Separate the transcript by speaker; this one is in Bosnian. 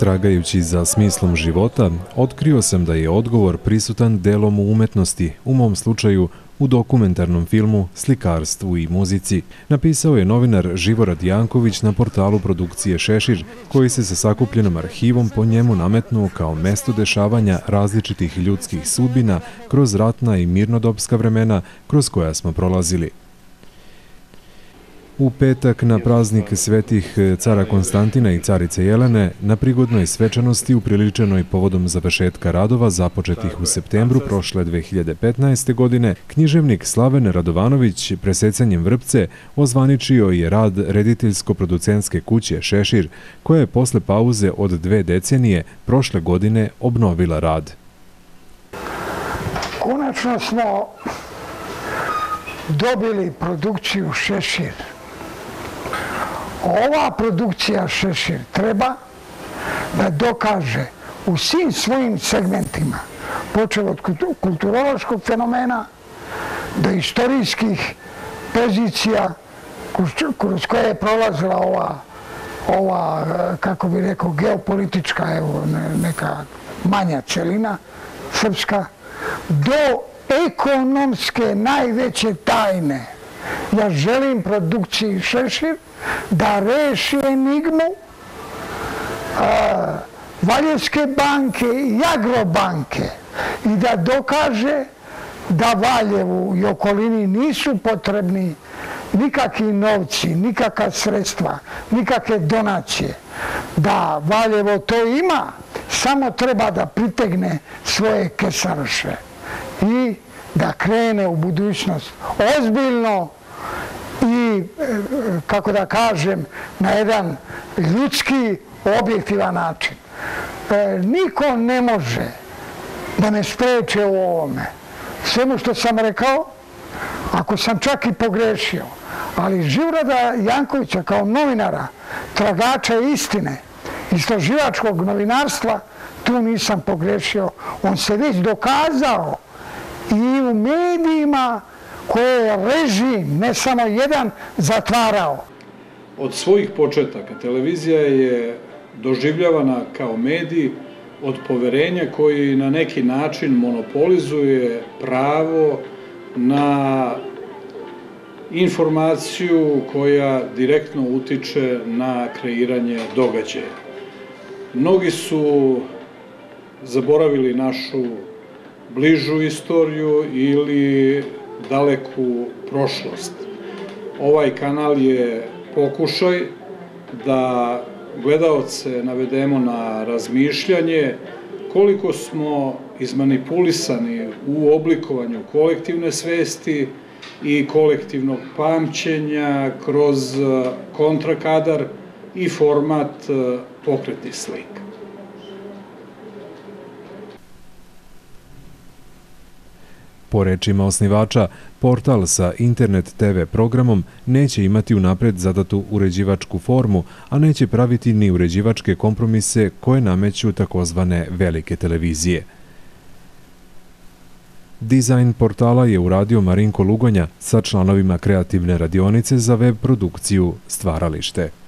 Speaker 1: Tragajući za smislom života, otkrio sam da je odgovor prisutan delom u umetnosti, u mom slučaju u dokumentarnom filmu, slikarstvu i muzici, napisao je novinar Živorad Janković na portalu produkcije Šešir, koji se sa sakupljenom arhivom po njemu nametnuo kao mesto dešavanja različitih ljudskih sudbina kroz ratna i mirnodopska vremena kroz koja smo prolazili. U petak na praznik svetih e, cara Konstantina i carice Jelene na prigodnoj svečanosti upriličenoj povodom završetka radova započetih u septembru prošle 2015. godine, književnik Slaven Radovanović presecanjem vrpce ozvaničio je rad rediteljsko-producenske kuće Šešir, koja je posle pauze od dve decenije prošle godine obnovila rad.
Speaker 2: Konačno smo dobili produkciju Šešir ova produkcija Šešir treba da dokaže u svim svojim segmentima, počeo od kulturološkog fenomena do istorijskih pozicija kroz koje je prolazila ova, ova kako bi rekao, geopolitička, evo, neka manja celina srpska, do ekonomske najveće tajne. Ja želim produkciji Šešir, da reši enigmu Valjevske banke i Agrobanke i da dokaže da Valjevu i okolini nisu potrebni nikakvi novci, nikakva sredstva, nikakve donacije. Da Valjevo to ima, samo treba da pritegne svoje kesarše i da krene u budućnost ozbiljno, i, e, kako da kažem, na jedan ljudski, objektivan način. E, niko ne može da me spreče u ovome. Svemu što sam rekao, ako sam čak i pogrešio, ali Živrada Jankovića kao novinara, tragača istine, istraživačkog novinarstva, tu nisam pogrešio. On se već dokazao i u medijima, koje je režim, ne samo jedan, zatvarao.
Speaker 3: Od svojih početaka televizija je doživljavana kao medij od poverenja koji na neki način monopolizuje pravo na informaciju koja direktno utiče na kreiranje događaja. Mnogi su zaboravili našu bližu istoriju ili daleku prošlost. Ovaj kanal je pokušaj da gledalce navedemo na razmišljanje koliko smo izmanipulisani u oblikovanju kolektivne svesti i kolektivnog pamćenja kroz kontrakadar i format eh, pokretnih slika.
Speaker 1: Po rečima osnivača, portal sa internet TV programom neće imati unapred zadatu uređivačku formu, a neće praviti ni uređivačke kompromise koje nameću takozvane velike televizije. Dizajn portala je uradio Marinko Lugonja sa članovima kreativne radionice za web produkciju Stvaralište.